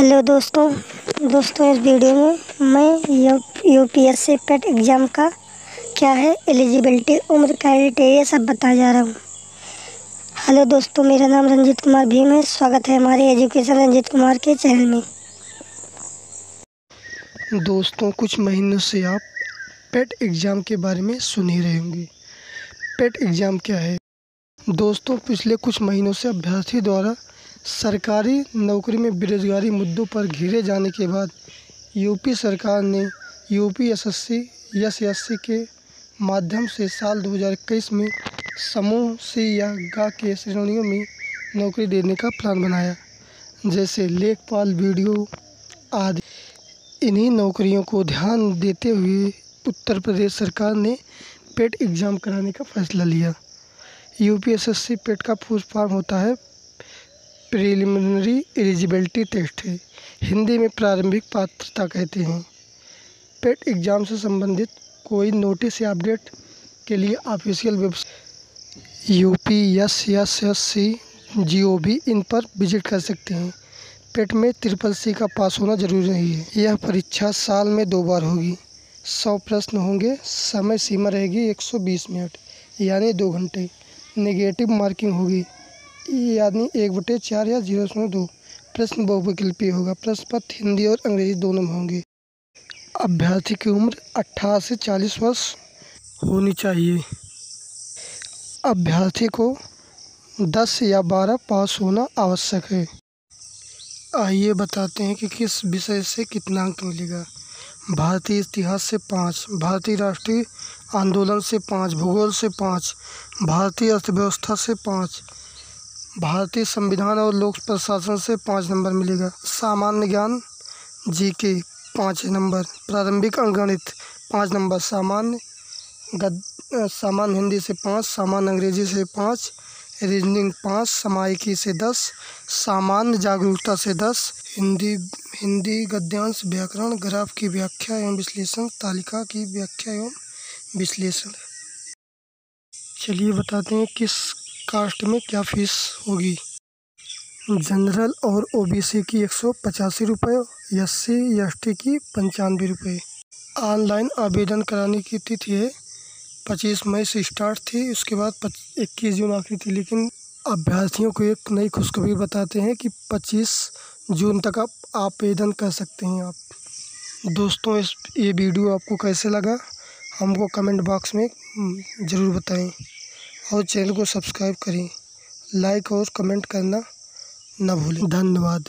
Hello दोस्तों दोस्तों इस वीडियो में मैं U P S C PET exam का क्या है एलिजिबिलिटी उम्र क्राइटेरिया सब बताया जा रहा हूँ। हेलो दोस्तों, मेरा नाम रंजीत कुमार भीम है, स्वागत है हमारे एजुकेशन रंजीत कुमार के चैनल में। दोस्तों, कुछ महीनों से आप पेट एग्ज़ाम के बारे में सुन ही रहे होंगे। पेट एग्ज़ाम क्या है? दोस्तों, पिछले कुछ महीनों से अभ्यर्थी द्वारा सरकारी नौकरी में बेरोज़गारी मुद्दों पर घिरे जाने के बाद यूपी सरकार ने UP SSC S S C के माध्यम से साल 2021 में समूह सी या गा के श्रेणियों में नौकरी देने का प्लान बनाया, जैसे लेखपाल, वीडियो आदि। इन्हीं नौकरियों को ध्यान देते हुए उत्तर प्रदेश सरकार ने पेट एग्ज़ाम कराने का फैसला लिया। U P S S C PET का फुल फॉर्म होता है प्रिलिमिनरी एलिजिबिलिटी टेस्ट है। हिंदी में प्रारंभिक पात्रता कहते हैं। पेट एग्ज़ाम से संबंधित कोई नोटिस या अपडेट के लिए official website U P S S S C G O भी इन पर विज़िट कर सकते हैं। पेट में ट्रिपल सी का पास होना ज़रूरी नहीं है। यह परीक्षा साल में दो बार होगी। सौ प्रश्न होंगे। समय सीमा रहेगी एक सौ बीस मिनट, यानी दो घंटे। नेगेटिव मार्किंग होगी। यानी एक बटे चार या ज़ीरो दशमलव दो। प्रश्न बहुविकल्पीय होगा। प्रश्न पत्र हिंदी और अंग्रेज़ी दोनों में होंगे। अभ्यर्थी की उम्र अट्ठारह से चालीस वर्ष होनी चाहिए। अभ्यर्थी को दस या बारह पास होना आवश्यक है। आइए बताते हैं कि किस विषय से कितना अंक मिलेगा। भारतीय इतिहास से पाँच, भारतीय राष्ट्रीय आंदोलन से पाँच, भूगोल से पाँच, भारतीय अर्थव्यवस्था से पाँच भारतीय संविधान और लोक प्रशासन से पाँच नंबर मिलेगा। सामान्य ज्ञान जी के पाँच नंबर। प्रारंभिक अंगणित पाँच नंबर। सामान्य सामान्य हिंदी से पाँच, सामान्य अंग्रेज़ी से पाँच, रीजनिंग पाँच, समायिकी से दस, सामान्य जागरूकता से दस। हिंदी हिंदी गद्यांश व्याकरण, ग्राफ की व्याख्या एवं विश्लेषण, तालिका की व्याख्या एवं विश्लेषण। चलिए बताते हैं किस कास्ट में क्या फ़ीस होगी? जनरल और ओबीसी की एक सौ पचासी रुपये एस सी एस टी की पंचानवे रुपये। ऑनलाइन आवेदन कराने की तिथि है, पच्चीस मई से स्टार्ट थी, उसके बाद इक्कीस जून आखिरी थी, लेकिन अभ्यर्थियों को एक नई खुशखबरी बताते हैं कि पच्चीस जून तक आप आवेदन कर सकते हैं आप। दोस्तों, इस, ये वीडियो आपको कैसे लगा? हमको कमेंट बॉक्स में ज़रूर बताएँ। और चैनल को सब्सक्राइब करें। लाइक और कमेंट करना न भूलें। धन्यवाद।